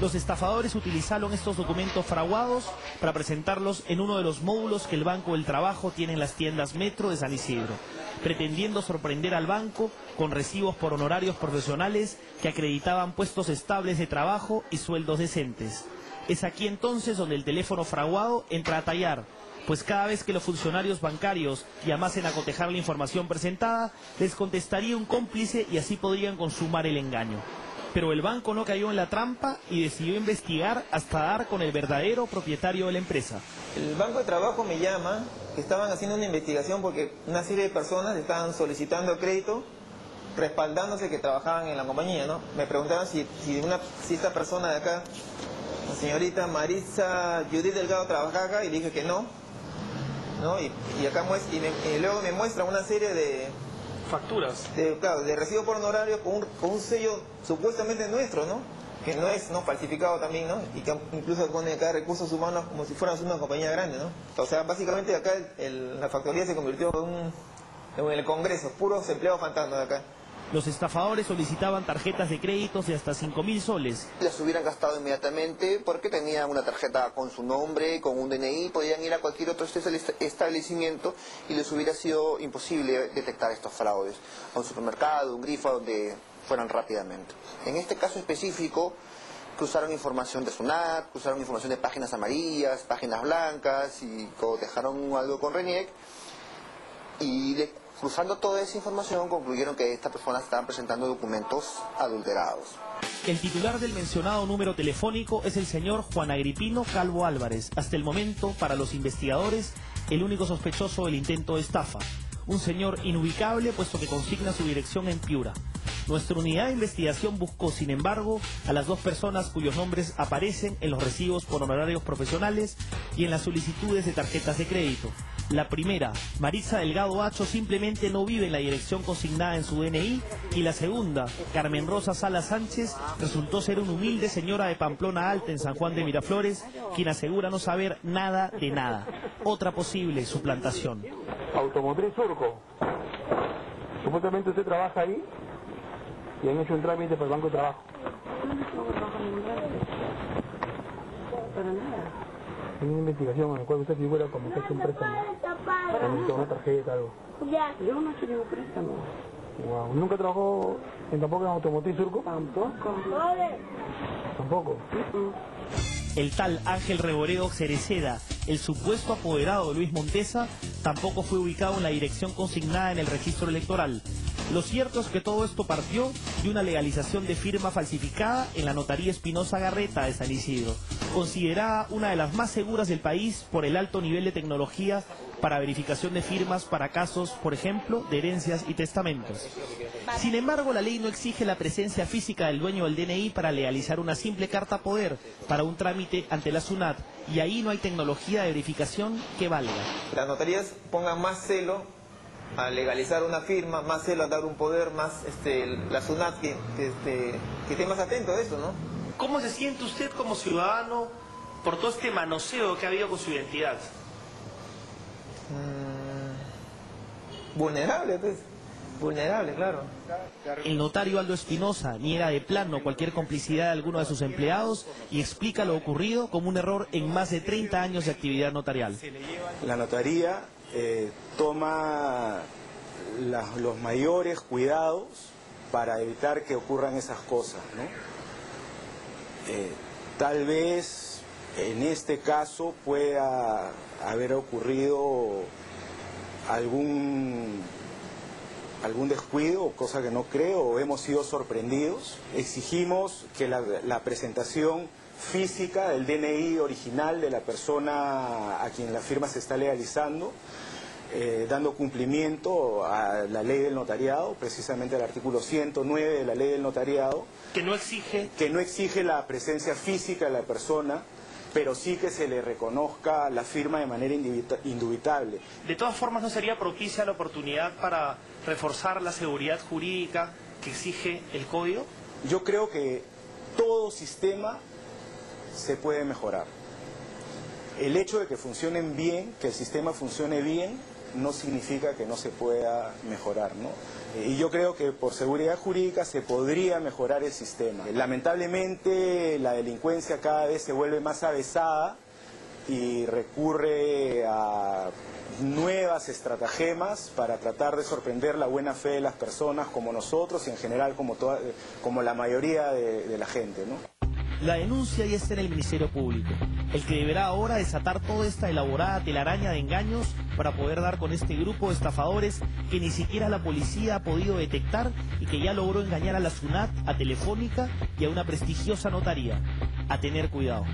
Los estafadores utilizaron estos documentos fraguados para presentarlos en uno de los módulos que el Banco del Trabajo tiene en las tiendas Metro de San Isidro, pretendiendo sorprender al banco con recibos por honorarios profesionales que acreditaban puestos estables de trabajo y sueldos decentes. Es aquí entonces donde el teléfono fraguado entra a tallar, pues cada vez que los funcionarios bancarios llamasen a cotejar la información presentada, les contestaría un cómplice y así podrían consumar el engaño. Pero el banco no cayó en la trampa y decidió investigar hasta dar con el verdadero propietario de la empresa. El Banco de Trabajo me llama, que estaban haciendo una investigación porque una serie de personas estaban solicitando crédito respaldándose que trabajaban en la compañía, ¿no? Me preguntaban si, si, una, si esta persona de acá, la señorita Marisa Judith Delgado, trabajaba acá y dije que no, ¿no? Y, acá muestra, y, y luego me muestra una serie de, facturas. De, claro, de recibo por honorario con un, con un sello supuestamente nuestro, ¿no? Que no es no falsificado también, ¿no? Y que incluso pone acá recursos humanos como si fuéramos una compañía grande, ¿no? O sea, básicamente acá el, la factoría se convirtió en, un, el Congreso, puros empleados fantasmas de acá. Los estafadores solicitaban tarjetas de créditos de hasta 5 mil soles. Las hubieran gastado inmediatamente porque tenían una tarjeta con su nombre, con un DNI, podían ir a cualquier otro establecimiento y les hubiera sido imposible detectar estos fraudes. A un supermercado, un grifo, donde fueran rápidamente. En este caso específico, cruzaron información de SUNAT, cruzaron información de páginas amarillas, páginas blancas y dejaron algo con RENIEC y de, Cruzando toda esa información concluyeron que estas personas estaban presentando documentos adulterados. El titular del mencionado número telefónico es el señor Juan Agripino Calvo Álvarez, hasta el momento, para los investigadores, el único sospechoso del intento de estafa. Un señor inubicable puesto que consigna su dirección en Piura. Nuestra unidad de investigación buscó, sin embargo, a las dos personas cuyos nombres aparecen en los recibos por honorarios profesionales y en las solicitudes de tarjetas de crédito. La primera, Marisa Delgado Hacho, simplemente no vive en la dirección consignada en su DNI. Y la segunda, Carmen Rosa Sala Sánchez, resultó ser una humilde señora de Pamplona Alta en San Juan de Miraflores, quien asegura no saber nada de nada. Otra posible suplantación. Automotriz Surco. Supuestamente usted trabaja ahí y han hecho un trámite para el Banco de Trabajo. Para nada. Hay una investigación en la cual usted figura como que hecho un préstamo. Una tarjeta, algo. Yo no he hecho ningún préstamo. Wow. ¿Nunca trabajó en tampoco en Automotriz Surco? Tampoco. Tampoco. El tal Ángel Reboreo Cereceda, el supuesto apoderado de Luis Montesa, tampoco fue ubicado en la dirección consignada en el registro electoral. Lo cierto es que todo esto partió de una legalización de firma falsificada en la notaría Espinosa Garreta de San Isidro, considerada una de las más seguras del país por el alto nivel de tecnología para verificación de firmas para casos, por ejemplo, de herencias y testamentos. Sin embargo, la ley no exige la presencia física del dueño del DNI para legalizar una simple carta poder para un trámite ante la SUNAT y ahí no hay tecnología de verificación que valga. Las notarías pongan más celo a legalizar una firma, más él a dar un poder, más este, la SUNAT que, que, este, que esté más atento a eso, ¿no? ¿Cómo se siente usted como ciudadano por todo este manoseo que ha habido con su identidad? Mm, vulnerable, pues. Vulnerable, claro. El notario Aldo Espinosa niega de plano cualquier complicidad de alguno de sus empleados y explica lo ocurrido como un error en más de 30 años de actividad notarial. La notaría eh, toma los mayores cuidados para evitar que ocurran esas cosas. ¿no? Eh, tal vez en este caso pueda haber ocurrido algún algún descuido, cosa que no creo, hemos sido sorprendidos. Exigimos que la, la presentación física del DNI original de la persona a quien la firma se está legalizando, eh, dando cumplimiento a la ley del notariado, precisamente al artículo 109 de la ley del notariado. Que no exige. Que no exige la presencia física de la persona, pero sí que se le reconozca la firma de manera indubitable. De todas formas, ¿no sería propicia la oportunidad para reforzar la seguridad jurídica que exige el código? Yo creo que todo sistema se puede mejorar. El hecho de que funcionen bien, que el sistema funcione bien, no significa que no se pueda mejorar, ¿no? Eh, Y yo creo que por seguridad jurídica se podría mejorar el sistema. Lamentablemente la delincuencia cada vez se vuelve más avesada y recurre a nuevas estratagemas para tratar de sorprender la buena fe de las personas como nosotros y en general como, como la mayoría de, de la gente, ¿no? La denuncia ya está en el Ministerio Público, el que deberá ahora desatar toda esta elaborada telaraña de engaños para poder dar con este grupo de estafadores que ni siquiera la policía ha podido detectar y que ya logró engañar a la SUNAT, a Telefónica y a una prestigiosa notaría. A tener cuidado.